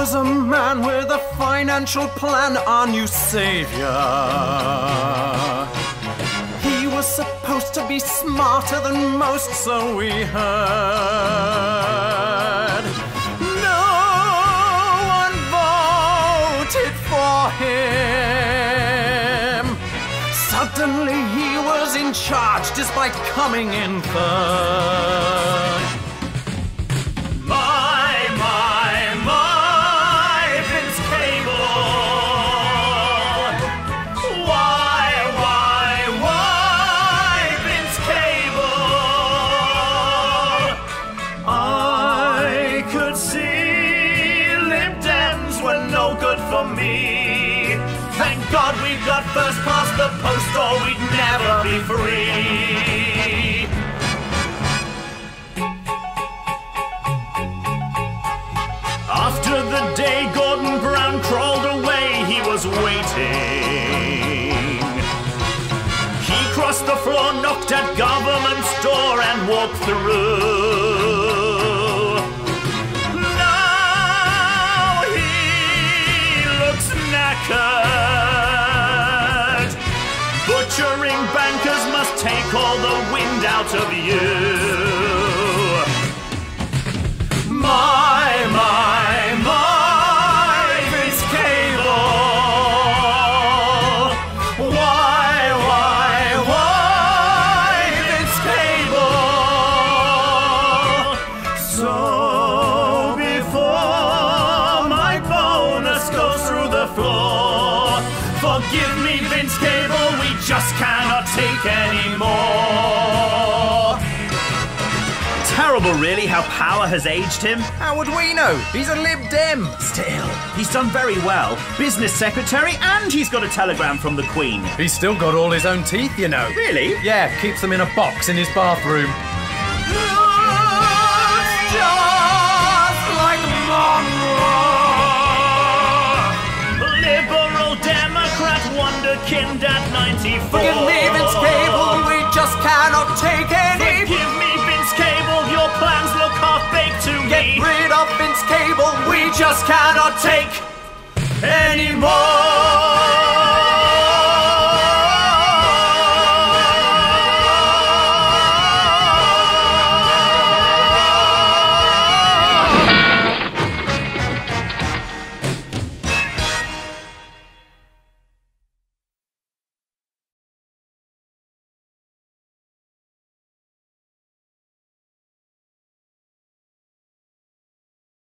was a man with a financial plan, our new savior. He was supposed to be smarter than most, so we heard. No one voted for him. Suddenly he was in charge despite coming in third. Could see Lib Dems were no good for me. Thank God we got first past the post, or we'd never be free. After the day Gordon Brown crawled away, he was waiting. He crossed the floor, knocked at government's door, and walked through. Butchering bankers must take all the wind out of you. My, my, my, Vince Cable. Why, why, why, Vince Cable? So before my bonus goes through the floor, forgive me, Vince Cable, just cannot take anymore. Terrible, really, how power has aged him. How would we know? He's a Lib Dem. Still, he's done very well. Business secretary, and he's got a telegram from the Queen. He's still got all his own teeth, you know. Really? Yeah, keeps them in a box in his bathroom. Forgive me, Vince Cable, we just cannot take any. Forgive me, Vince Cable, your plans look half-baked to Get me. rid of Vince Cable, we just cannot take anymore.